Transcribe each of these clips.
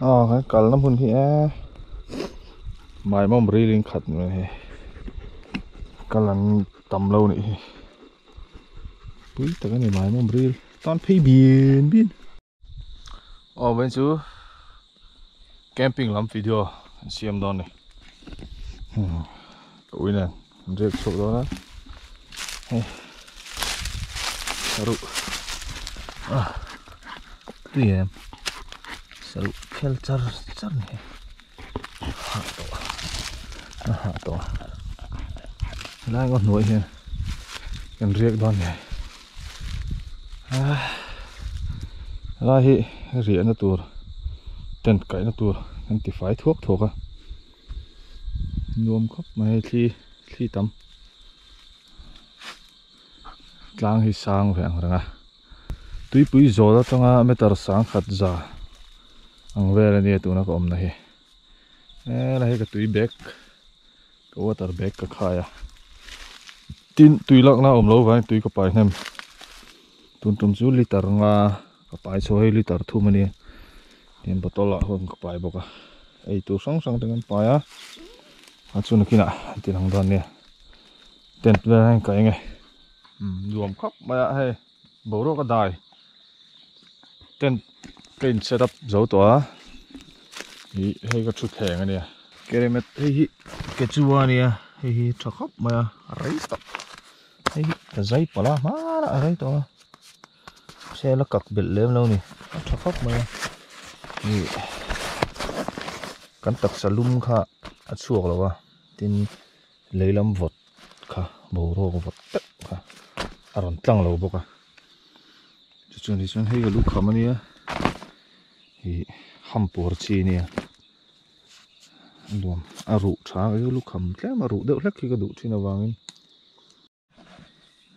ờ cái cල් lắm hun hi mai mom ri linh khát nữa he cl tầm lâu này, bui tao cái này mai mom ri toàn phi biển biển. Ờ bên chú camping làm video. Xem đón này. Ui nè rệp sổ đó đó saru ah tu ya saru khel char char ne ha to. Ha to. Lai ngon nuôi hen cần riêng đón này. Lại lai hi riêng nó tour tên cái nó tour anh thì phải thuốc thuốc à nuông khóc mà khi khi tắm. Tlang hi sang veng ranga tui pui zo da tonga meter sang khat za ang vele ni tu na ko om na hi e eh, la hi ka tui bag ka water bag ka khaya. Tin tui lak na om lo vai tui ka pai nem. Tun tum chu liter nga ka pai so hi liter thu mani. Tin botol a hon ka pai boka. Ei tu sang sang tengan paya a. Chu na kina tin ang don ne tent ve hang ka nge luom hmm, khóc mà hay he, rồi có đài tent kênh setup, dấu tỏa. Thì hay có chút thèn này cái này mà hay cái chua này hay cho khóc mà, rấy tọ hay cái giấy bỏ la má đã rấy tọ xe nó cật bịt lên lâu này cho khóc mà. Thì cắn tật salum kha ăn suộc rồi tin lấy làm vật kha bố rồi vật tất kha. Aron tlang lo boka chu chu ni chun hei lu kham ania hi hampur chi ni luam a ru tha cái lu kham tlem ma ru deuh hlek khi ka du thina wangin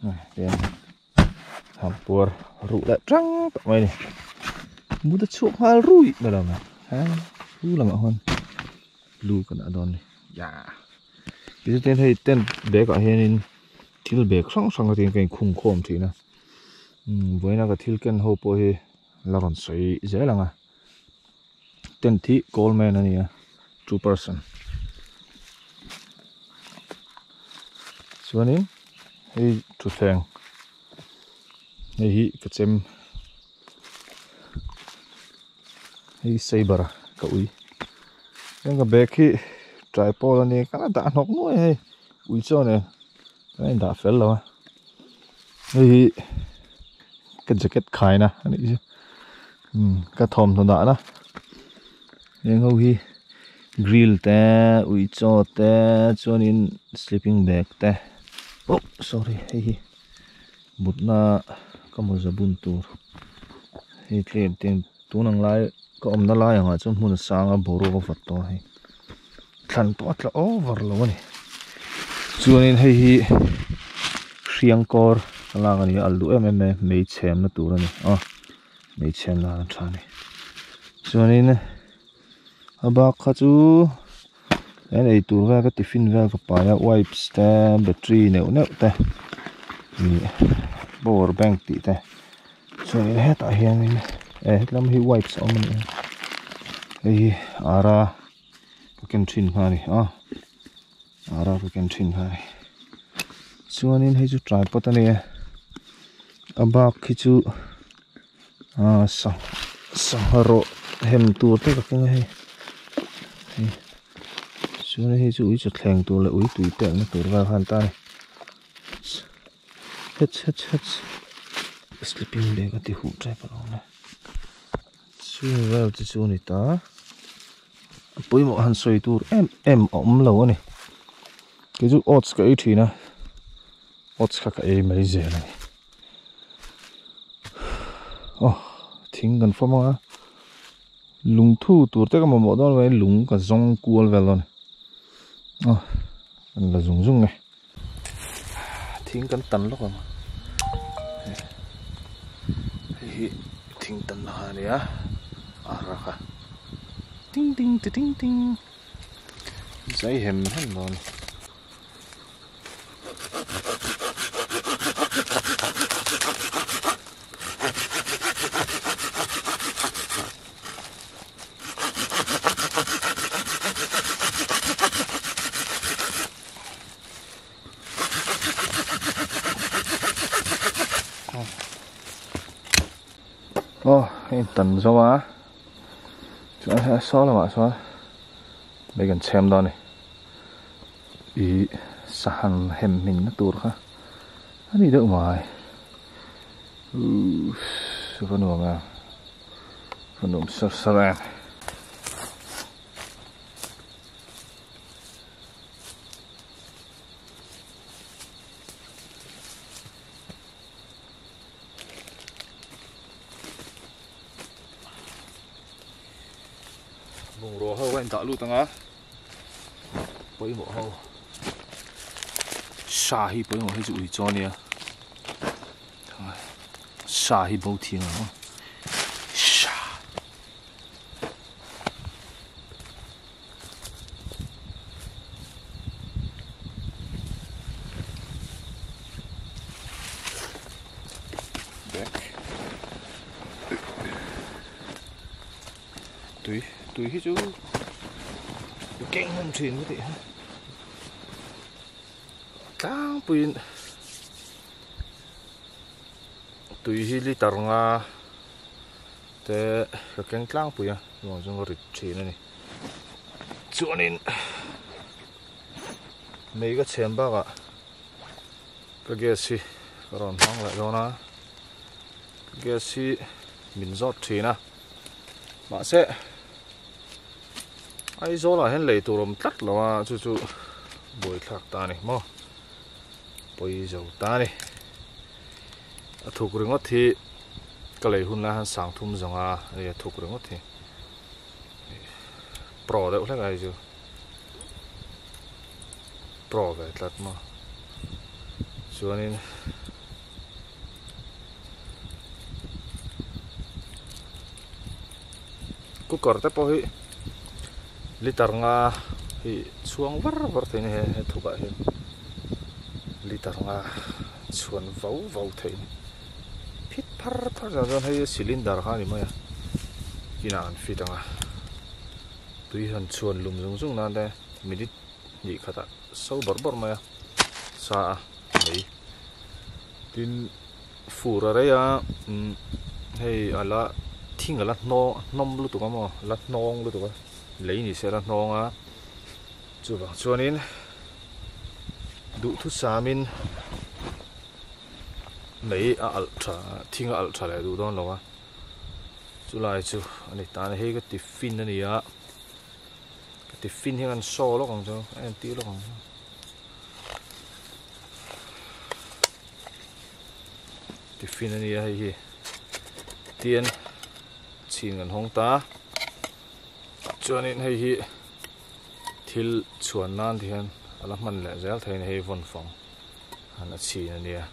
này tiền hampur ru la trăng mai ni mu da chu hal rui da la ma ha lu lang hon lu kan adon ni ya cái tên hay tên bé cả in thil bek sang sang ka tin kan khung khom thina um voina ka thil ken ho po hi laron soi zelanga ten thi coleman ania two person. chuanin hei thutthleng hei hi ka chem hei saber ka ui yang ka bek hi tripod ani kana da nok nuai hei ui chone cái đã phết rồi hi cái jacket khai na anh ấy ừ, cái thom thằng đã na nhưng hầu hi, grill te, ui cho te, cho nên sleeping bag te. Oh sorry hi hi. Bút na, có một giờ bún tu hi tiền tiền tu năng lại có ông nó lại à cho muốn sang à bồ có vật to hay. Thằng to là over luôn này chuanin hei hi hriang kawr lang ani alu à, em em mei chem na tur ani a ờ, mei chem na an thani chuanin abak bak kha chu en ei tur va ka tiffin va ka paya wipes te, battery neu neu te. Ni power bank ti te. Chuanin e heta hianin e hetlam hi wipes om ani e hei ara kan thin ah, thin khani a ara kan thin thin ni. Chuanin hei chu tripod ani a bak khi chu a ah, sa saharo hem tur te ka ken hei chuanin hei chu ui chu thleng tur le ui tui tek na tur va han ta hết hết het het sleeping bag ati hu trai pa này. Xuống vào chu xuống này ta poimo hàn xoay tôi em em om lâu này. Cái chú oats cái thì nè oats khác cái mấy giờ này. Oh thính gần phong á lùng thu tuổi tất cả mọi một đó là lùng cả rong cuol về luôn oh là rung rung này. Thính gần tấn lúc rồi mà. Thính tấn là này á à ra khá ting ting ting ting giấy hềm hết rồi. này tần số á chúng ta số là mà số mấy giờ xem đó này. Ý sahan hèm mình nó tụt ha nó đi đâu mà ừ phần nồng à? Phần sờ sơ sơ vùng rùa hâu anh tạo lưu tăng á. Bấy mộ hâu. Xa hi bấy mộ hay dụ cho nè. Xa hi bầu thiên à sa back tùy tùy hết chú kinh hơn truyền có thể ha cao pin tùy hi li tar nga te ka keng tlang pu ya mo jong rit thi na ni chuanin mei ka chem ba ga ka ge si ron hang la do na ge si min zot thi na ma se ai zô là hen lệ tù lồm tắt là mà chú chú. Bồi thạc ta này mò bồi dầu ta này. À, thuộc rừng ngót thì cái lệ hun là hắn sáng thum dòng à? Này thuộc rừng ngót thì. Bỏ đấy cũng là cái gì pro về thật mà. Chú anh nên cú cọt tới po hị liter nga hi chuang var var thein he he thuka he. Liter nga chuan vau vau thein phit phar phar ra don hei cylinder ha ni maya. Kina an fit anga. Tui han chuan lum zung zung nan de. Minit ni khata sau bor bor maya. Sa nei tin fura re ya. Mm, hei ala thing ala no, nom lu tu ka mo. La nong lu tu ka lấy như sẽ là nong á chú bảo cho nên đủ thuốc xa mình lấy à ultra thiên à ultra à, lại đủ đó lòng á chú lại chú anh ấy ta hay cái tiffin này á. Cái tiffin hiện ăn so lo còn cho. Em tiêu lo còn tiffin này hay tiền. Chín ngàn hong ta chuan in hei hi thil chuan nan thì han ala man le zel thein hei von phong han a chi na nia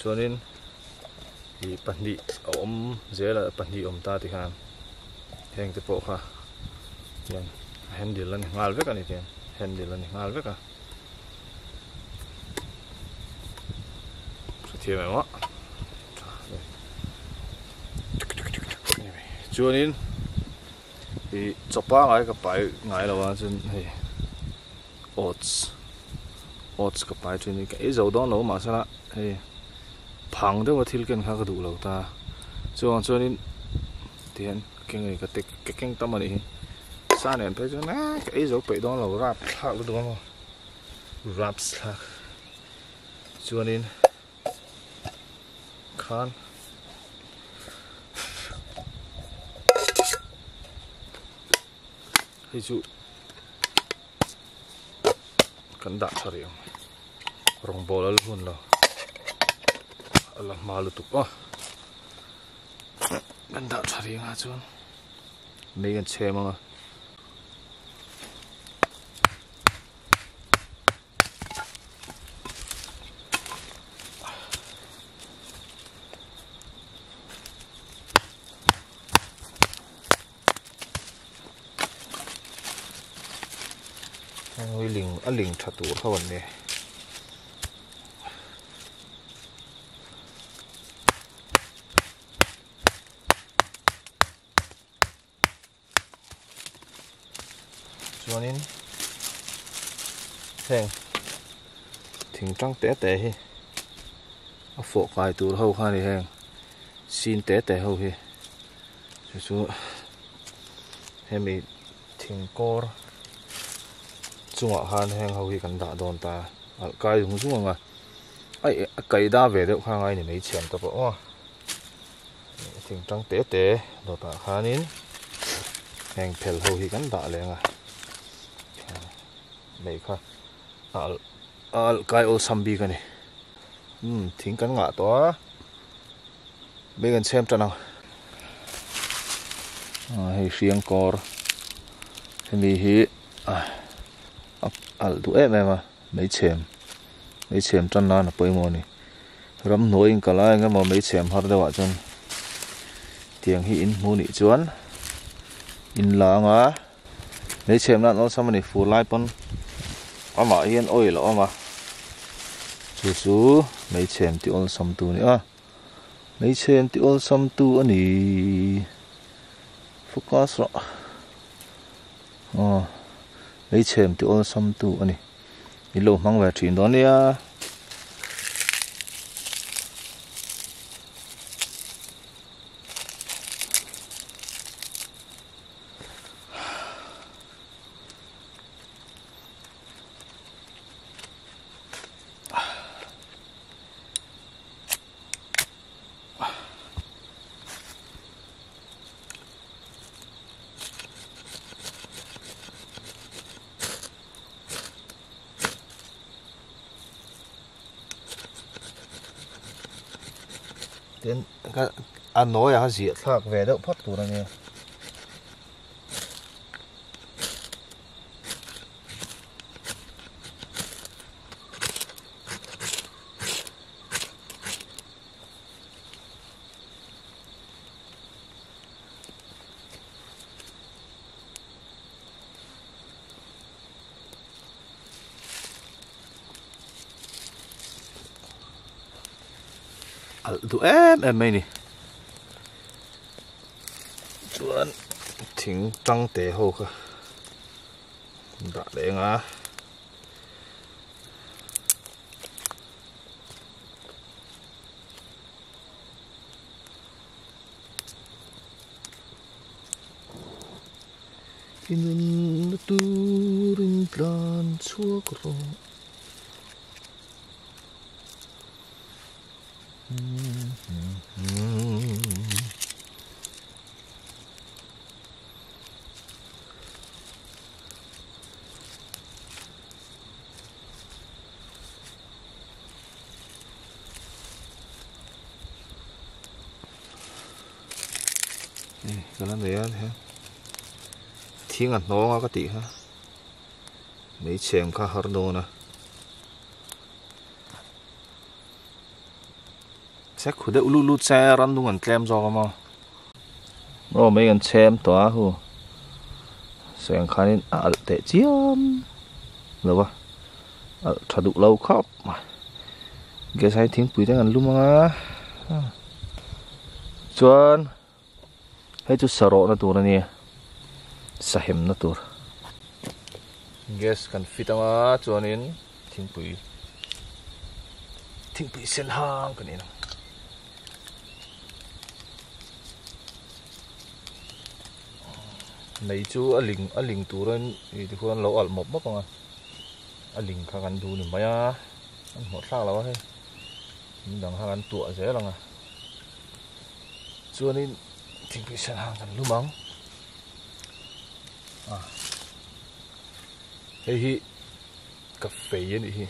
chuan in hi pahnih a awm zela pahnih awm ta ti khan heng te pawh kha. Yan handle ani ngal vek ani tian handle ani ngal vek a. Thiam em á chuan in thì chụp ba ngày cái bài ngày là vào trên thì odds. Odds cái bài trên cái dầu đó nó mà sao thì phẳng đó mà thiếu cái khác đủ lâu ta. Cho cho nên tiền cái người cái cái cái kinh tâm này sao này phải cho nó, cái dầu bị đó là rap khác luôn đúng không? Rap khác cho nên khan hay chú. Kan da chari rong bò al luôn lo là malu tu pa kan da chari nga chú? Mấy kan che linh ling tha thôi vấn đề ne. Chuanin theng. Thỉnh trăng té té hi. A fo kai tur hậu kha đi heng, xin té té hậu hi. Chu hemi thingkor chunga han heng ho hi kan da don ta. Al kai hung zunga ai kai da ve deuh khang ai ni mấy chiam ta po thing trăng té té do ta khanin heng phel ho hi kan da lenga mei kha. Al al kai ol sambi ka ni. Hm thing kan nga to be kan xem ta nào ah, hei riêng cor thì hi. Ah al tu em em à mấy chèm mấy chèm chân na là bơi mò ni. Rắm nổi in cả lại nghe mà mấy chèm hết đâu ạ ah chân tiếng hi in mu ni chuan. In la nga. Mấy chèm na nó sao mà phụ lại pon. Mà hian ôi lo mà chú chú mấy chèm ti ôn sam tu nữa mấy chèm ti ôn sam tu anh ani focus rồi, ờ lấy xem tụ ông xăm tụ này đi lộ mang về chuyện đó nha cái ăn nói à gì thạc về đậu phát của anh em em mày nè chuẩn. Thỉnh trăng tế hồ cơ. Đã để ngã. In tu rin plan chuak ro cái này thế thiên ăn nó cái tí ha mấy chèm khá hard đồ nè. Chắc khu đất lút lút xe rắn đúng ăn kem rồi mà. Rồi mấy con xem tỏa hù. Xem khá nên à tệ chiếm được không à thật đủ lâu khóc. Cái sai tiếng bụi đang ăn luôn mà chuan hay chu saro na tour này, sahem na tur. Gas kan fitanga chuanin thingpui. Thingpui sen hang kan ina nei chu a ling a ling turan i ti khuan lo al mop mop anga. A ling kha kan du ni maya an mo thla lawa he. Dang ha kan tua ze langa chuanin thing pi À. hei hi. Ka fei ani hi.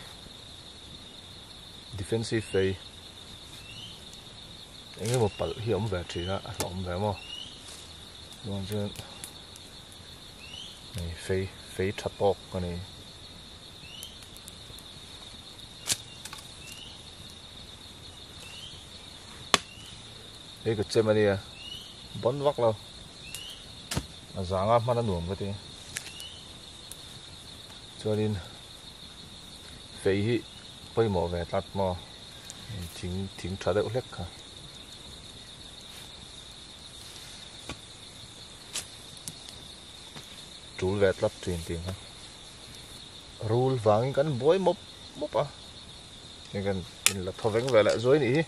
Defensive phê anh ấy một bật hi om về thina a ông về mà chuan chuan này bọc cái này, ani cái chế mà đi à bón vắc lâu à giá ngáp mà nó nuông cái thế cho nên phải hi bây mỏ về tắt mò, chính chính trả đỡ lệch cả. Chủ về tắt truyền tiền ha. Rule vàng cái bối mốc mốc à cái là thọ vén về lại dưới nỉ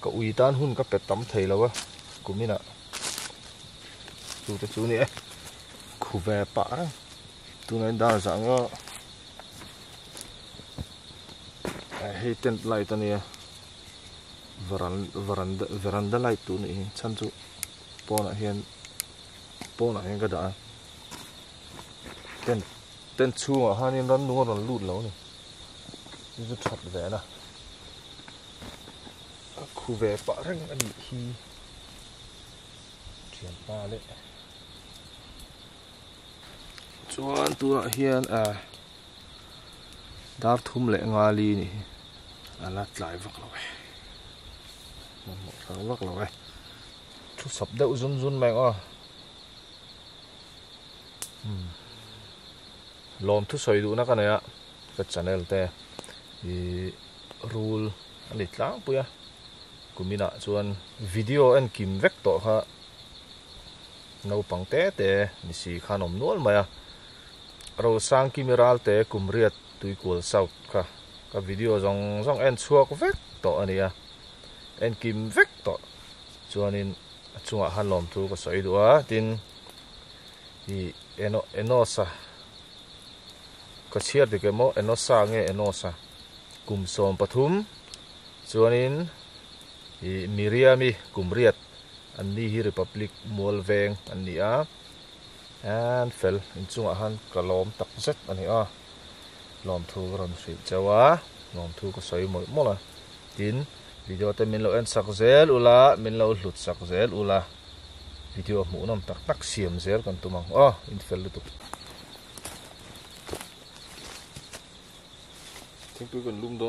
cậu uy tan hun các pet tắm thầy lâu á cũng như là chú tới chú nè khu về bả tôi nói đa dạng đó. Hay tên lại tên này veranda veranda lại tu nói chân chú. Bò na hiền. Bò na hiền cái đó tên tên chú à hai nên nó nuôi nó lụt lâu này chú chặt về nè. Khu về bả răng, anh hi chuyển ba đấy chuan tua hian à, a dar thum le nga li ni. Ala lâu ấy một man mo thang vak lo thu sap deuh run zun meng a lom thu soi du cái này á. Cái channel te. Thì rule. Ani tlang puya kumina chuan video anh kim vector ha no pang te te ni si khanom nual maya. Ro sang kimiral te kumriat tui kul sau kha ka video zong zong en chuak vek to ania en kim vek to. Chuanin chunga han lom tu ko soi dua tin i eno, enosa. Ko chiar de mo, enosa nge enosa. Kum som pathum. Chuanin i miriami kumriat an ni hi republic mual veng an ni a. An fel in chung ah han kalom tak zet ani a. Lom thu ron sri chawa lom thu ko soi moi mola tin, video te min lo en sak zel ula, min lo hlut sak zel ula. Video mu nam tak tak siam zel kan tumang oh in fel lu tu. Think we can lum do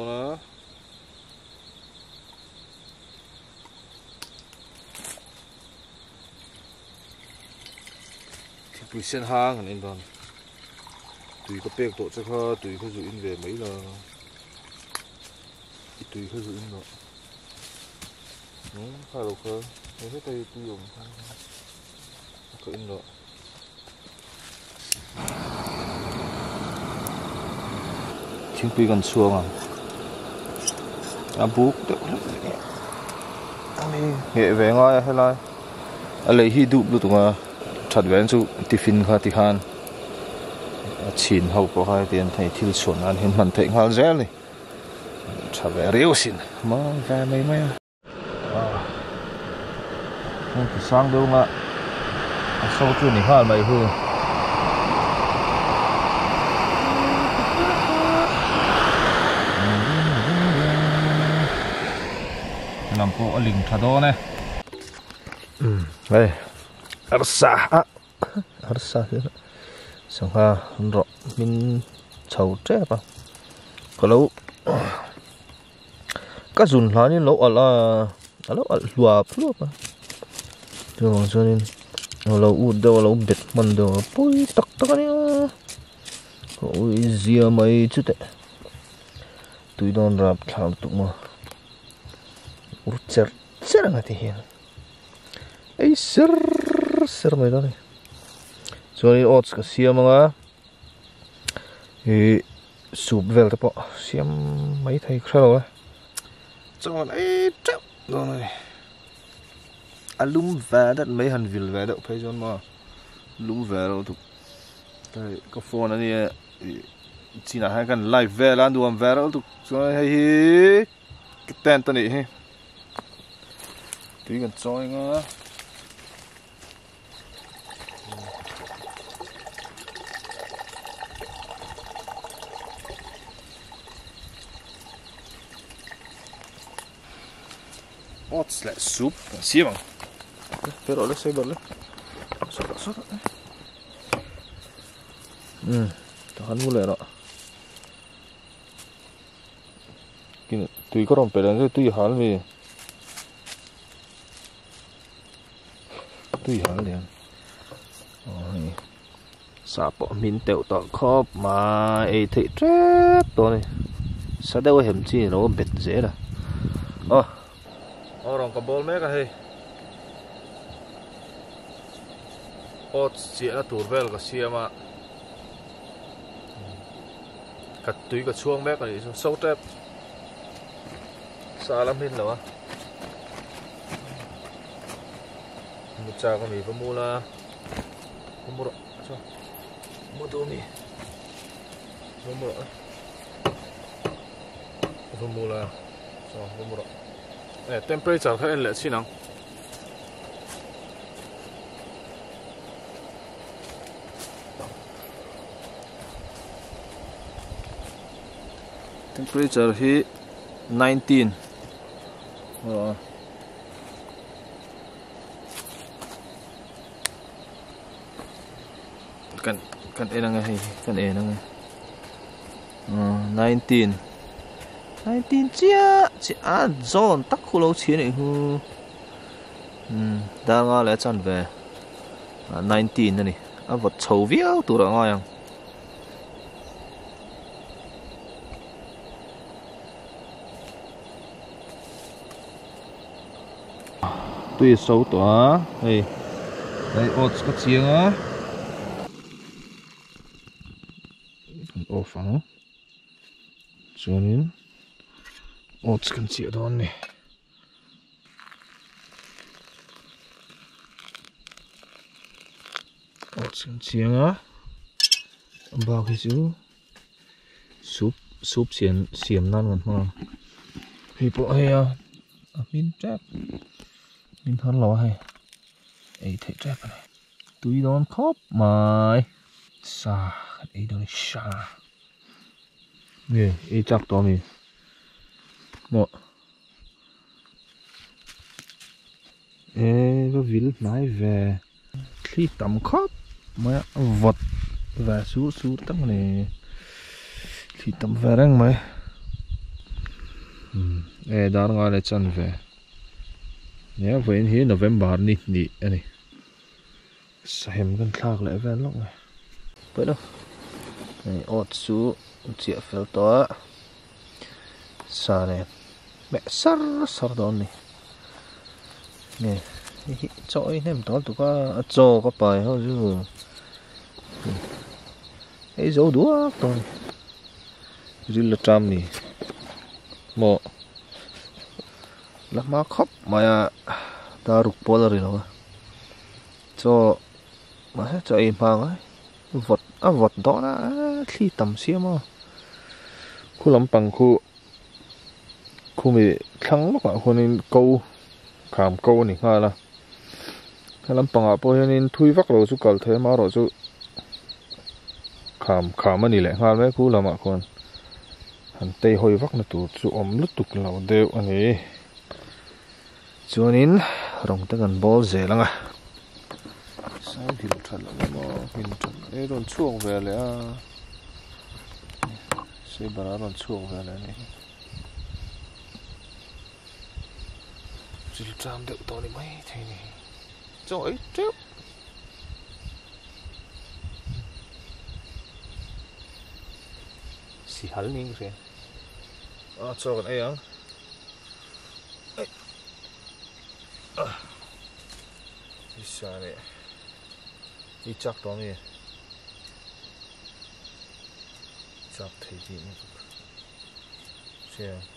tùy sen hang anh em đoàn tùy có bèo tổ chắc ha tùy có dụ in về mấy là tùy có dụ in đó. Ừ, khai đầu khơ mấy hết tay tùy dùng. Có in đó. Chính quy gần xuông à? À bút được nghệ về ngay hay là lấy hi đụp được thật vẹn chu tiffin kha ti khan chin hậu có hai tiền thầy thiêu chuẩn ăn hiện mình thấy ngal dễ này. Thật vẹn riêu xin mà về mấy mấy không phải sang đâu mà. Sau chuyện này hai mày hư. Làm bộ lình thật đó này. Đây arsa. À. Arsa hết sang ha rõ min chầu trẻ bao có lâu các dùn lá như lâu ở là à, ở lâu ở lùa phu ba cho bằng cho nên lâu u đâu lâu bệt mình đâu bôi tắc tắc này ôi zia mấy chứ tệ. Tôi đòn rap thảo tụ mà. Chết cer cer ngati hin ei sir ser mai đó này chuan in oats ka siam anga e soup vel te pawh siam mai thei khra lo chuan ei treuh đó này alum ve dat mai han vil ve deuh phei chuan ma lum ve lo tu tai ka phone ani china hai kan live ve lan duam ve lo tu chuan hei hi cái tên tani hi tùy kan choi nga oats lại soup xiêm à pero le sai berle sota sota hmm tahan mulai ra kini tui ko rom pelan tui hal mi tui hal liền ôi sa bỏ min tẹo tọ khop mà ấy thị trép to này sao đâu hiểm chi nó bệt dễ ơ orang ka bol me ka hei oats chi na tur vel ka siama ka tui ka chuang me ka ni so tep salam hin lo mu cha ka mi pa mu la Bumuro. So. Madumi. Bumuro. Bumula. mua được 诶 temperature 佢嚟先能。temperature hi 19 rồi kan kan enang hi kan enang 19 sai tin chia chỉ ăn zon tắc khu lâu chiến này hu um ừ, đã ngã lại chân về. À 19 này. À vật xấu viêu tụ đã ngã yang tuy xấu tỏa. Đây đây ốt có chiêng á. Ốp phẳng xuống đến ột cần chiếng đó này ột cần chiếng á bao cái chú súp súp xiên xiêm nan gần mà thì bộ hay à? Min trap min thon lo hay? Ấy thấy trap này. Túi đón khóc mày. Sa ấy đâu sa nè ấy chắc to mi một ê có vil nãy về? Khi tầm khóc mà vật và sú sú tăng này. Khi tầm về răng mày ê đó là lại chân về. Nhớ vậy hi November ni ni ani xem kan thak lại ven lok này. Vậy đâu. Này ốt su chia fel to sa này mẹ sar sar don này. Nè chọi nem đó tụi có cho có bài thôi chứ. Ấy dấu đúa thôi dư là trăm này là má khóc mà ta rục bò rồi đó. Cho, mà hết cho em mang ấy vật à vật đó là khi tầm xiêm mà. Khu lắm bằng khu khu mi thắng lúc mà ah, khu nên câu cảm câu này ngay là cái lắm bằng à bữa nên thui vắt rồi chú cầu thế mà rồi chú cảm cảm anh này lại ngay mấy khu làm mà con hẳn tây hồi vắt nó tụ chú ôm lúc tục lâu đều anh ấy chuanin rong te dễ ball à sao sai hil that la ma hin tan e eh, ron chuang ve le ah. a sẽ bara ron chuông về lẽ này chil tram de to ni thế này, trời cho ấy treo si hal ni à cho kan ai ang isa ni ichak to mi chak thei di ni ko se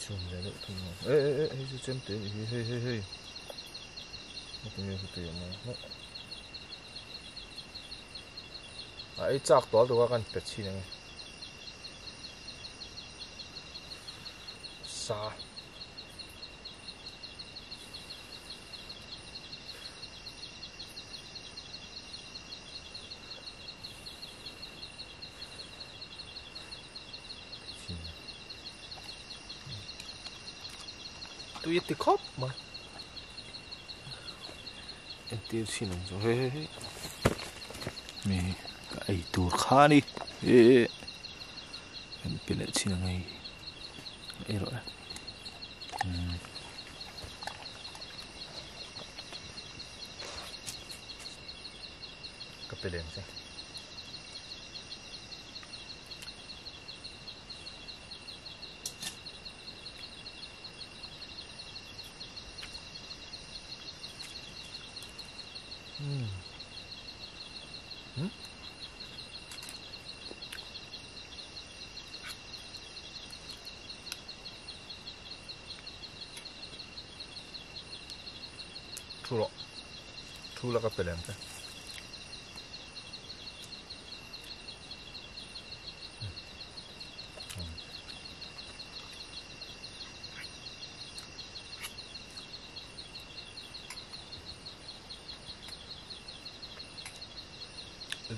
chum le le tu mo e e e hi chen te hi hi hi hi mo tu ni hu te mo mo a i chak to to kan pe chi ni sa tôi thì khóc mà. Em tiêu xin rồi. Hey hey mẹ cái tour khá đi. Ê em biết lại xin ngay ê rồi. Cái bên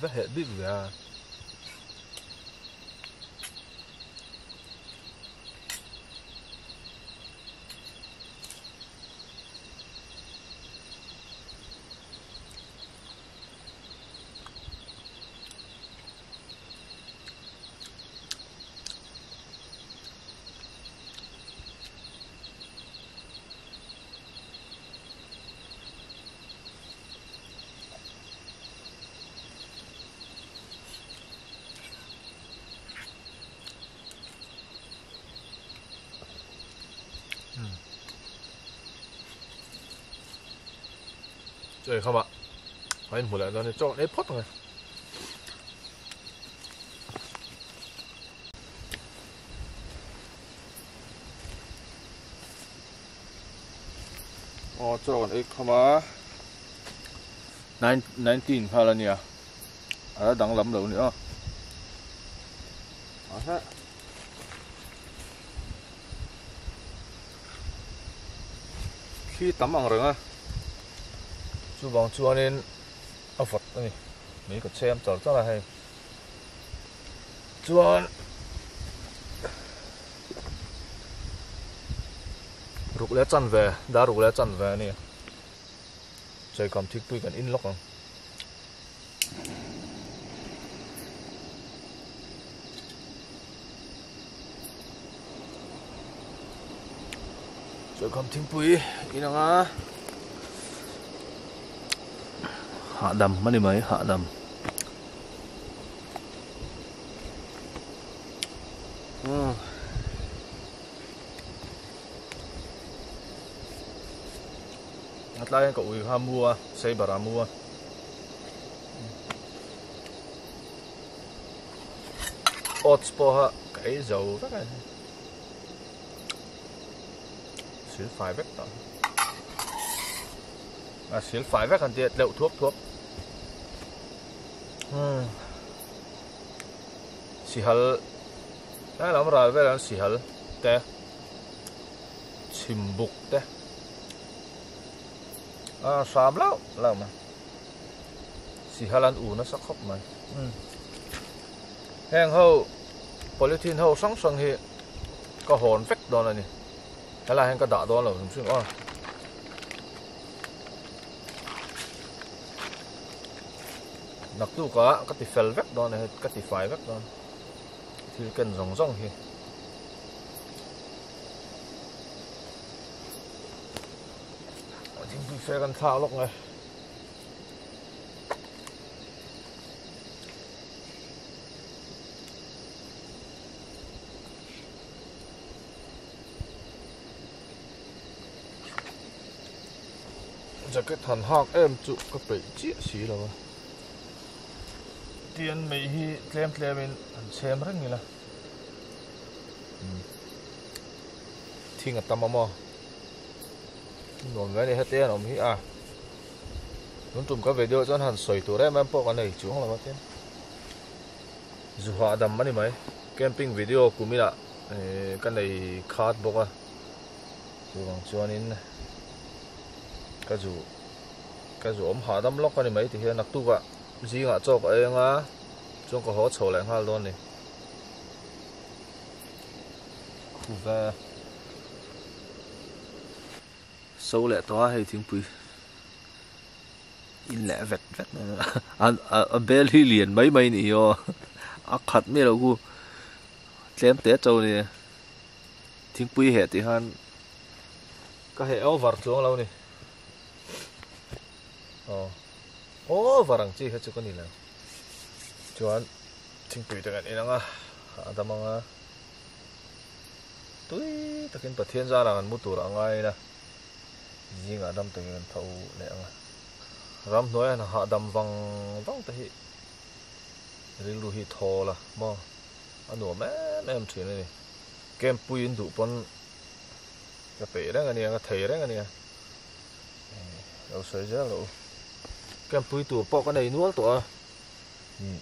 البحر بيبقى 对，看吧，欢迎回来，让你做，哎，破洞了。哦，做完一看嘛，nine nineteen 看了你啊，啊，等谂到你啊，啊哈。khi tắm bằng rừng á chú bóng chú anh ở Phật này mấy cái xem trở rất là hay. Chú anh rục lẽ chăn về, đã rục lẽ chăn về nè. Chơi cầm thích tôi cần in lóc à. không chơi cầm thích tôi in à hạ đầm mấy mấy hạ đầm ừ. lại cậu ha mua, xây bà mua. Ớt bò ha cái dầu rất là xíu phải vết đó. À xíu phải vết hẳn tiệt lậu thuốc thuốc si hal cái lắm rồi với là si hal te chim bục te à sám lâu lâu mà si hal ăn u nó sắc khóc mà hàng hậu polythene hậu song song hi có hồn vách đó là nè hay là hàng cái đá đó là không xuyên à nặc tu cả cái tí fel vét đó này cái tí phải vét đó. Thì cần rong rong hi chính bị phê gần thao lúc này. Giờ cái em cái tiền mấy hi tlem tlem in xem rất nhiều là hmm. thiên ngặt tâm mò ngon cái này hết tiền ông hi ah. à muốn tụm cái video cho hẳn soi tụ đấy em bộ cái này chú không là bao tiền dù hòa đầm mấy mấy camping video của mình là cái này card bốc à dù bằng cho nên cái dù cái dù ông hòa đầm lóc cái này mấy thì hiện nặc tu vậy ngã cho cái ngã chúng có hỗ trợ lại hoa luôn này khu ve sâu lẹ to hay tiếng bùi in lẹ vẹt vẹt à à à bé li liền mấy mấy nỉ yo à khát mấy đâu cu chém té trâu này tiếng bùi hệ thì han. Cái hệ over xuống lâu này ờ ô và rằng chi hết chỗ con nè cho anh chính tùy được anh nga à đam à. tùy ta nhiên bật thiên ra là anh mua tủ là ngay nè gì ngà đâm tự nhiên thâu nè nga ram nói anh hạ đâm văng văng tới Đi lùi hi thô là mà anh nói mẹ mẹ em chuyện này kem bùi in đủ pon cái bể đấy anh này cái thề đấy anh này đâu sợi ra đâu? Kem pui tu po ka nei nual to a ni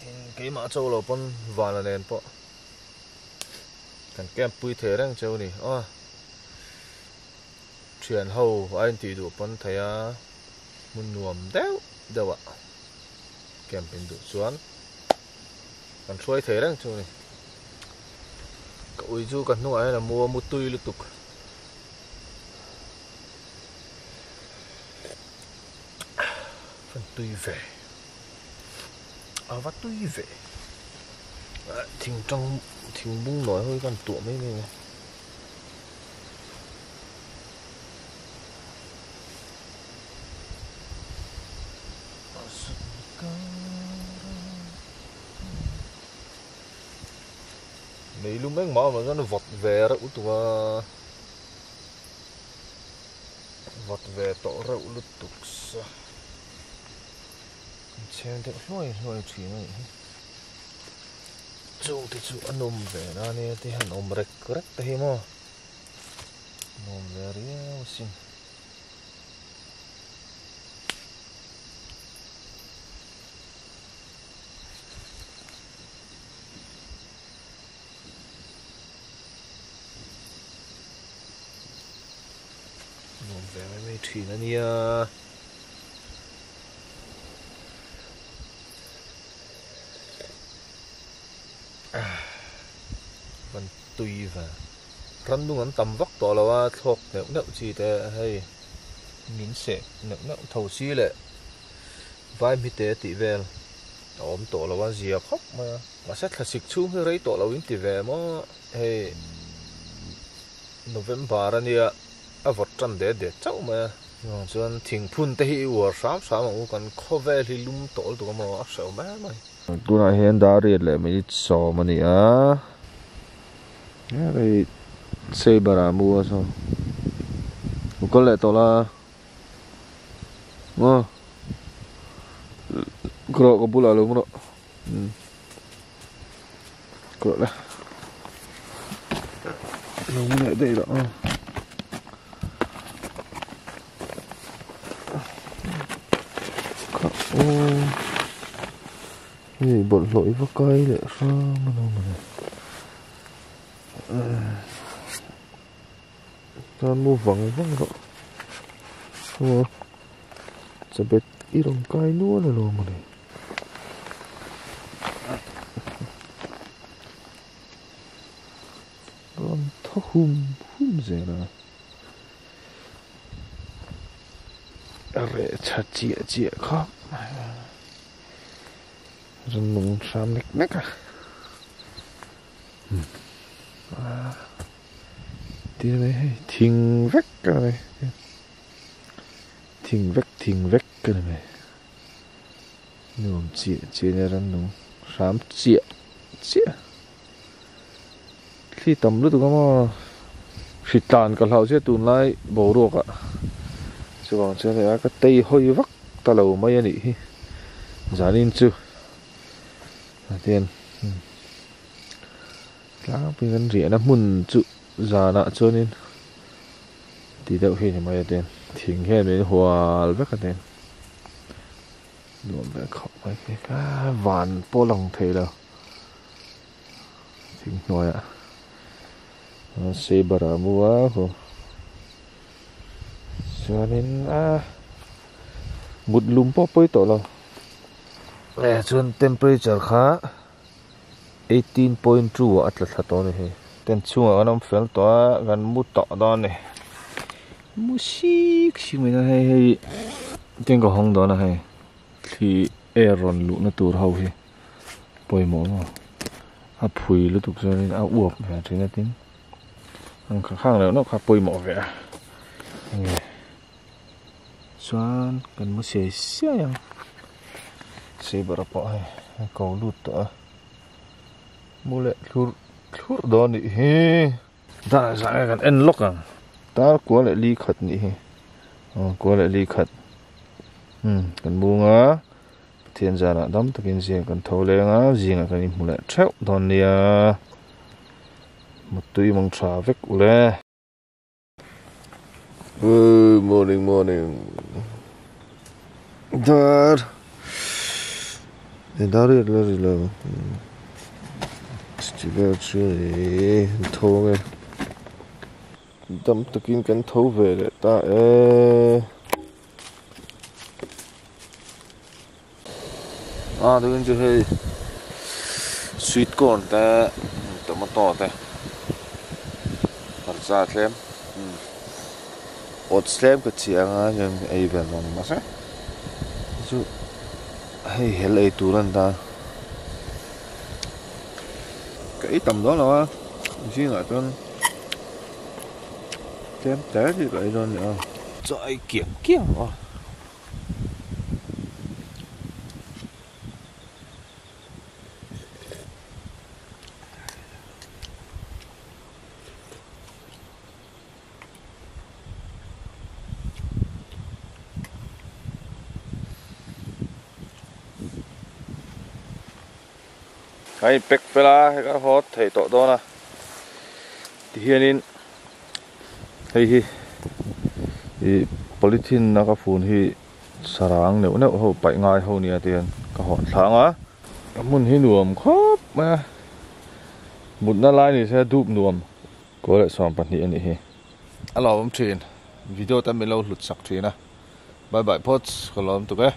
tin ke ma châu lo pon van la nen po kan kem pui the rang châu ni a thian ho ai ti du pon thaya mun nuam deu dewa kem pin du chuan kan xuôi thế rang châu ui chu kan nu ai là mua mu tui lu tuk phần tùy về. À vắt tùy về. À, thỉnh trong thỉnh bung nói hơi còn tụa mấy này. Mấy lúc mấy mỏ mà nó vọt về rồi tụi vọt về tổ rượu lúc tục sao chen được lôi lôi chuyện này chung thì chú ăn ôm về na nè thì hắn ôm rek rek thì mà ôm về riêng xin ôm về mấy mấy chuyện này tùy và rắn đúng ngắn tầm vóc tỏ là wa thuộc nếu nếu chỉ thế hay nín sẽ nếu nếu thầu xí lệ vai mi tế tị về ôm tổ là gì à khóc mà mà xét là xịt chung hay lấy tổ là win tị về mà hay November anh ạ à vật trần để để cháu mà nhưng chân thỉnh phun tê hi war sám sám mà còn khó về thì lung tổ tụi mà sợ má mày tôi nói hiện đã riết lại mấy sò mà nè Yeah, vậy xây bà ra mua sao có lẽ tao là ngon Kerok kau pula lu merok. Hmm. Kerok lah. Lu mana ada tak? Ha. Oh. Ni bot loi pakai lek sama mana mana ta nu vắng vắng đó đúng không sẽ biết ít đồng cây nữa là luôn mà này. Con thó hùm hùm gì nè rẻ chặt chĩa chĩa khóc rừng nung sam nách nách à. Ừ à tí này thiên vách cái này. Thiên vách thiên vách cái này. Nung chia chia ra rừng đúng sám chia chia khi tầm lúc tụi nó khi tàn cả hậu sẽ tụi lại bầu ruột ạ chứ còn sẽ thấy cái tay hơi vắt, ta lâu mấy anh ấy giả nên chưa tiền lá bị ngân rỉa nó mùn trụ, già nạ cho nên thì đậu khi thì mày tiền thiền khen đến hòa với cả tiền luôn về khóc mấy cái cá, vàn po lòng thế là. Thiền nói ạ. Xe bà ra mua cô cho nên à một lùm po bơi tổ lòng. Nè chuẩn temperature 18.2 atla thla to ni he ten chunga kan om fel to kan mu to do ni mu sik sik mai na hei hei. Ten ko hong do na hei. Thi nó lu na tur Bồi hi. Poi mo ma a phui lu tuk chuan a uop ve thina tin. Ang khang khang le nó kha poi mo ve xoan chuan kan mu se sia yang. Se bara pa hai cầu lut to mule thur thur do ni he da sa kan en lok ang ta ko le li khat ni he ko le li khat hm kan bu nga thiên gia là đóng thực hiện riêng cần thâu lên á riêng là một lẽ treo đòn nia một tuy mong trà vết của lẽ morning morning. Dar e dar ri chỉ ri lo sti ver chu e tho nge dam takin về tho ta e. À tôi là sweet corn ta tomato ta har sa tlem ot slem ka chianga nyam ei vel non ma sa chu hei hel ei turan ta ít tầm đó là xin lại con chém té thì lại rồi nữa rồi kiểm kiểm rồi ai bek pela cái hot thầy tổ to na à. thì hiện in. Hay hi. Thì polythene nó có phun hi sarang nếu nếu hậu bảy ngày hậu nia tiền. Cái hot sáng á muốn hi nuông khóc mà. Một nó lại thì sẽ đúp nuông có lại xóm bát hi anh hi. Alo, ông truyền video ta mình lâu lụt sạc truyền à. Bye bye, pots. Kalau untuk eh